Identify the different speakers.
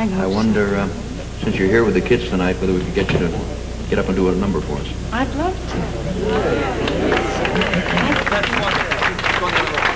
Speaker 1: I
Speaker 2: wonder, uh, since you're here with the kids tonight, whether we could get you to get up and do a number for us.
Speaker 1: I'd love to.